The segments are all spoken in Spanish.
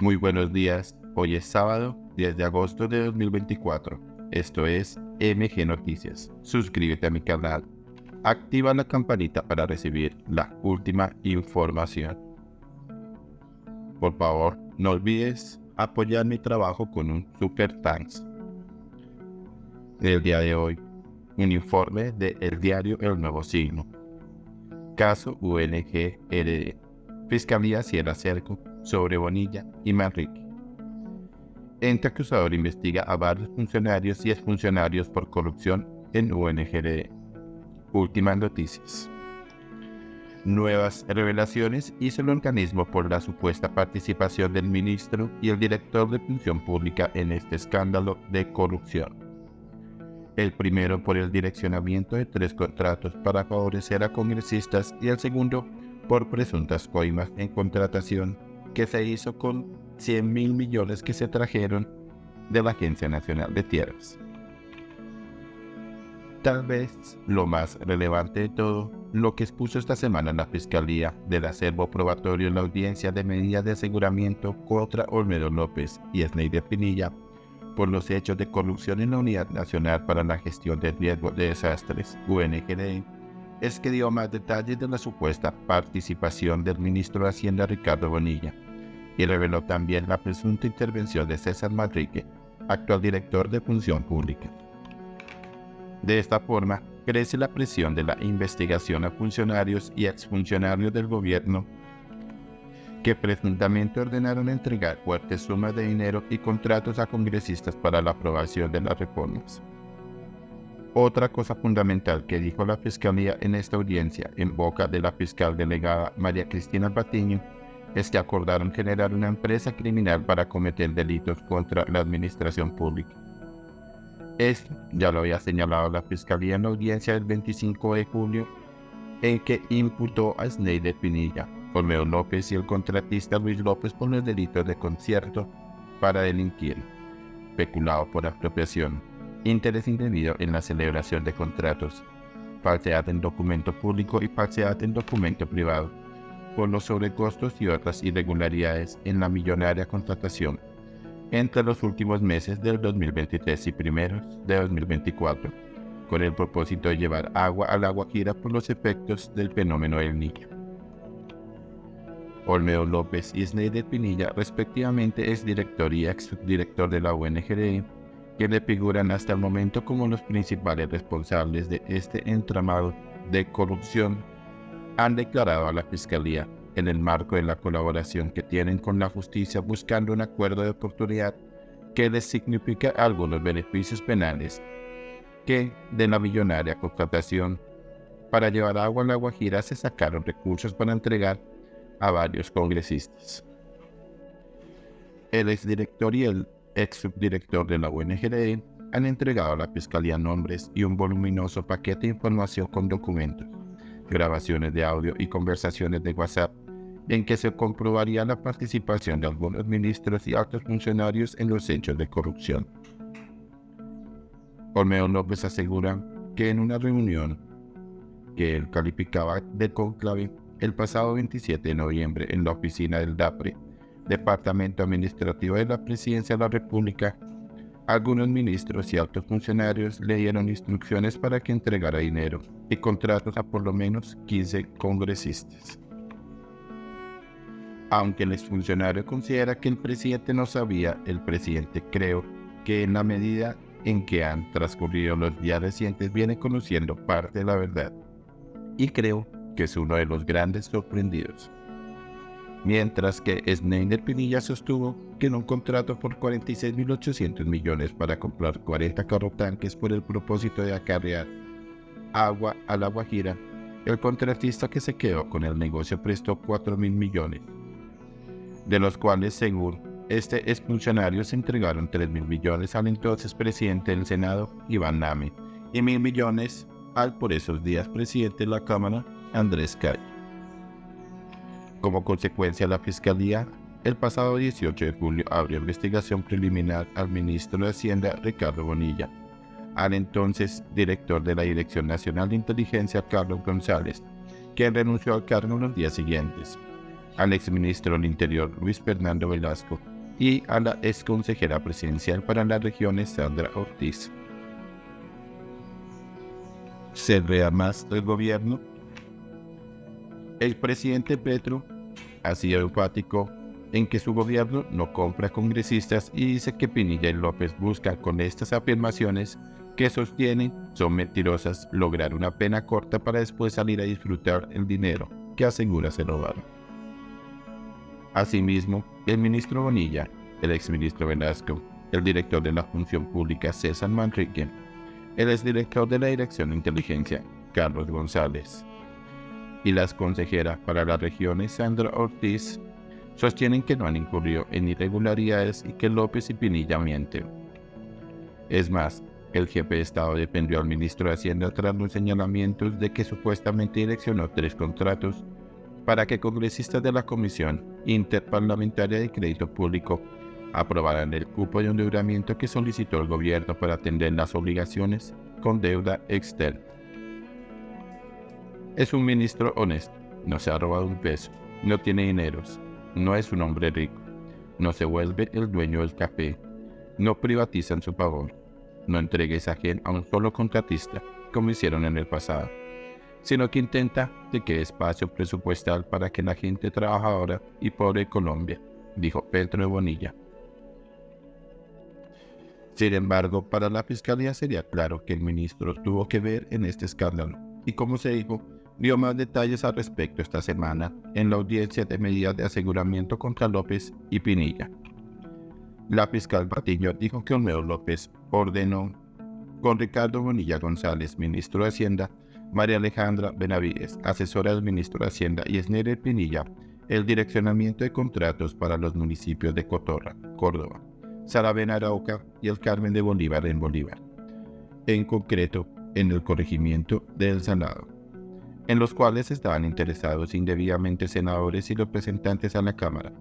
Muy buenos días, hoy es sábado 10 de agosto de 2024. Esto es MG Noticias. Suscríbete a mi canal. Activa la campanita para recibir la última información. Por favor, no olvides apoyar mi trabajo con un Super Thanks. El día de hoy, un informe de El Diario El Nuevo Signo. Caso UNGRD. Fiscalía Sierra Cerco sobre Bonilla y Manrique. Ente acusador investiga a varios funcionarios y exfuncionarios por corrupción en UNGRD. Últimas noticias. Nuevas revelaciones hizo el organismo por la supuesta participación del ministro y el director de función pública en este escándalo de corrupción. El primero por el direccionamiento de tres contratos para favorecer a congresistas y el segundo por presuntas coimas en contratación que se hizo con 100 mil millones que se trajeron de la Agencia Nacional de Tierras. Tal vez lo más relevante de todo, lo que expuso esta semana la Fiscalía del Acervo Probatorio en la audiencia de medidas de aseguramiento contra Olmedo López y Sneider Pinilla por los hechos de corrupción en la Unidad Nacional para la Gestión de Riesgos de Desastres, UNGD, es que dio más detalles de la supuesta participación del ministro de Hacienda Ricardo Bonilla y reveló también la presunta intervención de César Madrique, actual director de Función Pública. De esta forma, crece la presión de la investigación a funcionarios y exfuncionarios del gobierno que presuntamente ordenaron entregar fuertes sumas de dinero y contratos a congresistas para la aprobación de las reformas. Otra cosa fundamental que dijo la Fiscalía en esta audiencia en boca de la fiscal delegada María Cristina Patiño es que acordaron generar una empresa criminal para cometer delitos contra la administración pública. Esto ya lo había señalado la Fiscalía en la audiencia del 25 de julio, en que imputó a Sneider Pinilla, Olmedo López y el contratista Luis López por los delitos de concierto para delinquir, peculado por apropiación, interés indebido en la celebración de contratos, falsedad en documento público y falsedad en documento privado, por los sobrecostos y otras irregularidades en la millonaria contratación entre los últimos meses del 2023 y primeros de 2024, con el propósito de llevar agua al agua gira por los efectos del fenómeno del niño. Olmedo López y Sneider Pinilla, respectivamente, es director y ex director de la UNGRE que le figuran hasta el momento como los principales responsables de este entramado de corrupción, han declarado a la Fiscalía en el marco de la colaboración que tienen con la justicia buscando un acuerdo de oportunidad que les significa algunos beneficios penales que de la millonaria contratación para llevar agua a la Guajira se sacaron recursos para entregar a varios congresistas. El exdirector y el ex subdirector de la UNGD, han entregado a la Fiscalía nombres y un voluminoso paquete de información con documentos, grabaciones de audio y conversaciones de WhatsApp en que se comprobaría la participación de algunos ministros y altos funcionarios en los hechos de corrupción. Olmedo López asegura que en una reunión que él calificaba de conclave el pasado 27 de noviembre en la oficina del DAPRE, Departamento Administrativo de la Presidencia de la República, algunos ministros y altos funcionarios le dieron instrucciones para que entregara dinero y contratos a por lo menos 15 congresistas. Aunque el exfuncionario considera que el presidente no sabía, el presidente creo que en la medida en que han transcurrido los días recientes viene conociendo parte de la verdad. Y creo que es uno de los grandes sorprendidos mientras que Snyder Pinilla sostuvo que en un contrato por 46.800 millones para comprar 40 carrotanques por el propósito de acarrear agua a la Guajira, el contratista que se quedó con el negocio prestó 4.000 millones, de los cuales, según este exfuncionario, se entregaron 3.000 millones al entonces presidente del Senado, Iván Name, y 1.000 millones al por esos días presidente de la Cámara, Andrés Calle. Como consecuencia, la Fiscalía el pasado 18 de julio abrió investigación preliminar al ministro de Hacienda Ricardo Bonilla, al entonces director de la Dirección Nacional de Inteligencia Carlos González, quien renunció al cargo los días siguientes, al exministro del Interior Luis Fernando Velasco y a la exconsejera presidencial para las regiones Sandra Ortiz. ¿Se más el gobierno? El presidente Petro ha sido enfático en que su gobierno no compra congresistas y dice que Pinilla y López buscan con estas afirmaciones que sostienen son mentirosas lograr una pena corta para después salir a disfrutar el dinero que asegura se robaron. Asimismo, el ministro Bonilla, el exministro Velasco, el director de la Función Pública César Manrique, el exdirector de la Dirección de Inteligencia Carlos González y las consejeras para las regiones Sandra Ortiz sostienen que no han incurrido en irregularidades y que López y Pinilla mienten. Es más, el jefe de Estado defendió al ministro de Hacienda tras los señalamientos de que supuestamente direccionó tres contratos para que congresistas de la Comisión Interparlamentaria de Crédito Público aprobaran el cupo de endeudamiento que solicitó el gobierno para atender las obligaciones con deuda externa. Es un ministro honesto, no se ha robado un peso, no tiene dineros, no es un hombre rico, no se vuelve el dueño del café, no privatiza en su favor, no entregue esa gente a un solo contratista como hicieron en el pasado, sino que intenta de que espacio presupuestal para que la gente trabajadora y pobre Colombia, dijo Pedro de Bonilla. Sin embargo, para la Fiscalía sería claro que el ministro tuvo que ver en este escándalo. Y como se dijo, dio más detalles al respecto esta semana en la audiencia de medidas de aseguramiento contra López y Pinilla. La fiscal Patiño dijo que Olmedo López ordenó con Ricardo Bonilla González, ministro de Hacienda, María Alejandra Benavides, asesora del ministro de Hacienda, y Esner Pinilla, el direccionamiento de contratos para los municipios de Cotorra, Córdoba, Saravena Arauca y el Carmen de Bolívar en Bolívar, en concreto en el corregimiento del Salado en los cuales estaban interesados indebidamente senadores y representantes a la Cámara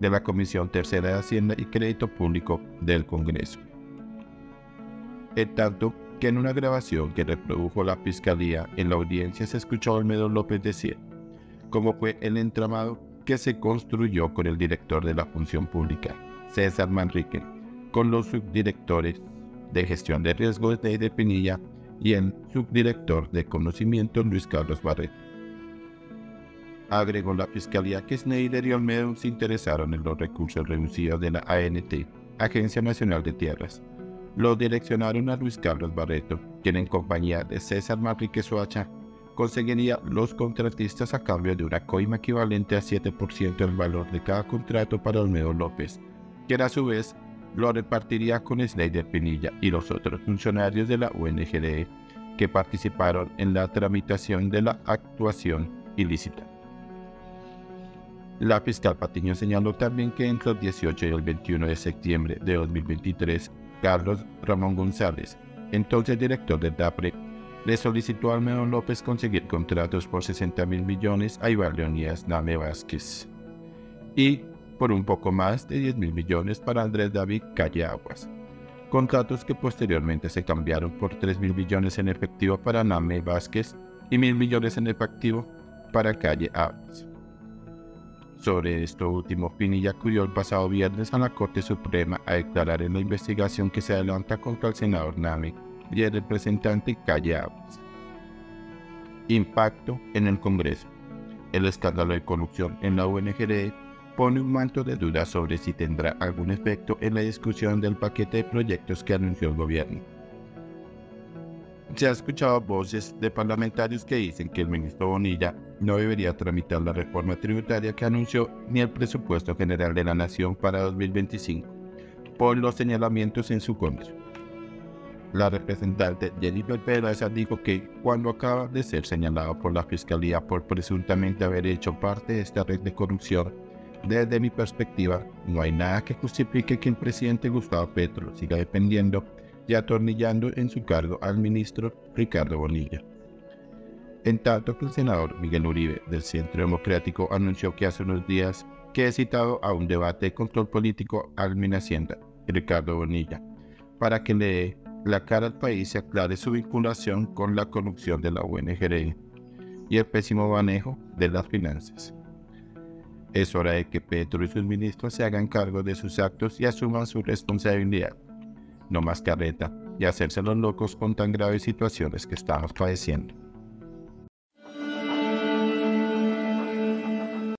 de la Comisión Tercera de Hacienda y Crédito Público del Congreso. En tanto que en una grabación que reprodujo la Fiscalía en la audiencia se escuchó a Olmedo López decir cómo fue el entramado que se construyó con el director de la Función Pública, César Manrique, con los subdirectores de gestión de riesgos de Pinilla y el subdirector de conocimiento Luis Carlos Barreto. Agregó la fiscalía que Schneider y Olmedo se interesaron en los recursos reducidos de la ANT, Agencia Nacional de Tierras. Los direccionaron a Luis Carlos Barreto, quien en compañía de César Manrique Soacha conseguiría los contratistas a cambio de una coima equivalente a 7% del valor de cada contrato para Olmedo López, quien a su vez lo repartiría con Snyder Pinilla y los otros funcionarios de la UNGD que participaron en la tramitación de la actuación ilícita. La fiscal Patiño señaló también que entre el 18 y el 21 de septiembre de 2023, Carlos Ramón González, entonces director del DAPRE, le solicitó a Almedo López conseguir contratos por 60 mil millones a Iván Leonidas Name Vázquez. Y por un poco más de 10 mil millones para Andrés David Calle Aguas. Contratos que posteriormente se cambiaron por 3 mil millones en efectivo para Name Vázquez y mil millones en efectivo para Calle Aguas. Sobre esto último, Pinilla acudió el pasado viernes a la Corte Suprema a declarar en la investigación que se adelanta contra el senador Name y el representante Calle Aguas. Impacto en el Congreso. El escándalo de corrupción en la UNGD pone un manto de duda sobre si tendrá algún efecto en la discusión del paquete de proyectos que anunció el gobierno. Se ha escuchado voces de parlamentarios que dicen que el ministro Bonilla no debería tramitar la reforma tributaria que anunció ni el presupuesto general de la Nación para 2025, por los señalamientos en su contra. La representante Jennifer Pérez dijo que cuando acaba de ser señalado por la Fiscalía por presuntamente haber hecho parte de esta red de corrupción, desde mi perspectiva, no hay nada que justifique que el presidente Gustavo Petro siga dependiendo y atornillando en su cargo al ministro Ricardo Bonilla. En tanto que el senador Miguel Uribe del Centro Democrático anunció que hace unos días que he citado a un debate de control político al Hacienda, Ricardo Bonilla, para que le dé la cara al país y aclare su vinculación con la corrupción de la UNGR y el pésimo manejo de las finanzas. Es hora de que Petro y sus ministros se hagan cargo de sus actos y asuman su responsabilidad. No más carreta y hacerse los locos con tan graves situaciones que estamos padeciendo.